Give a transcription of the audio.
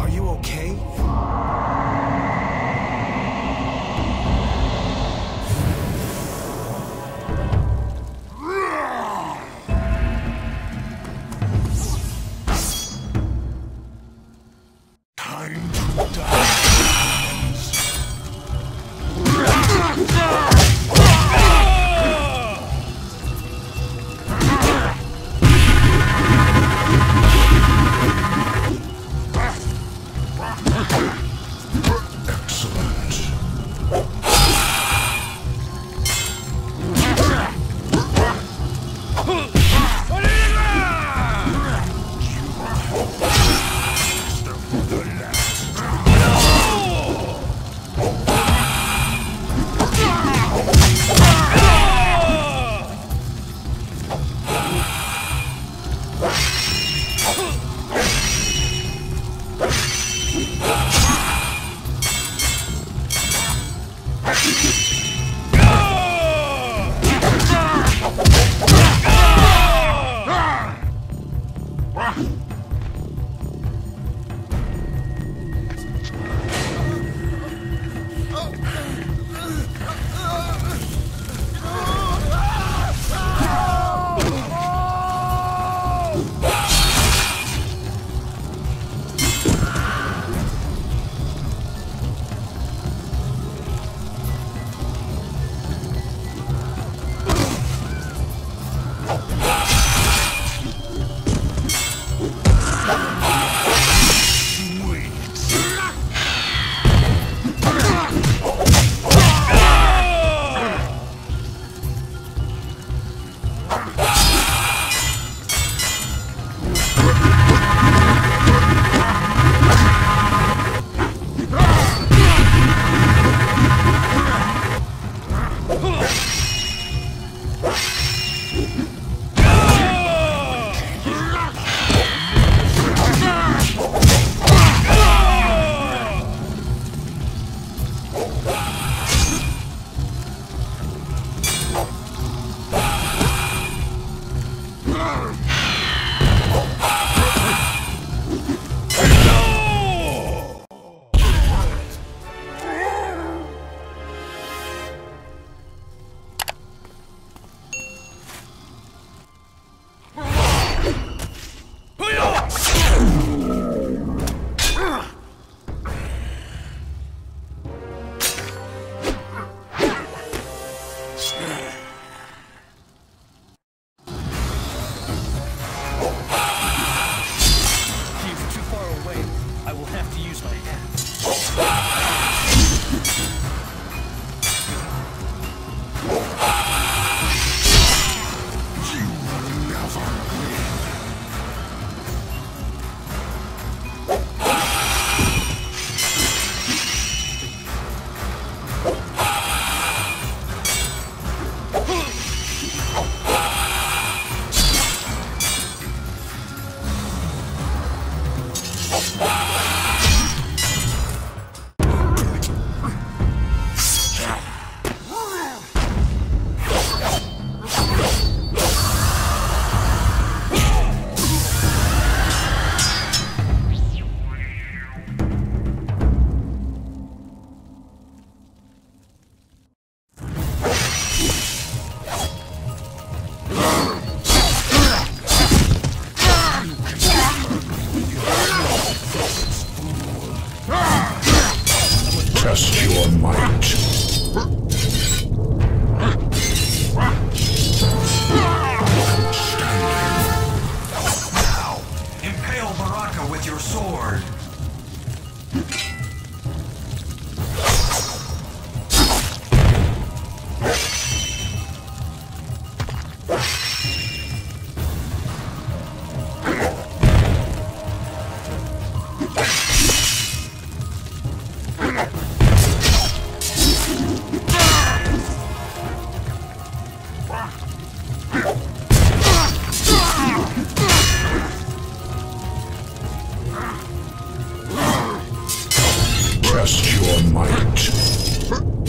Are you okay? I will have to use my axe. your might. Now, impale Baraka with your sword. Trust your might.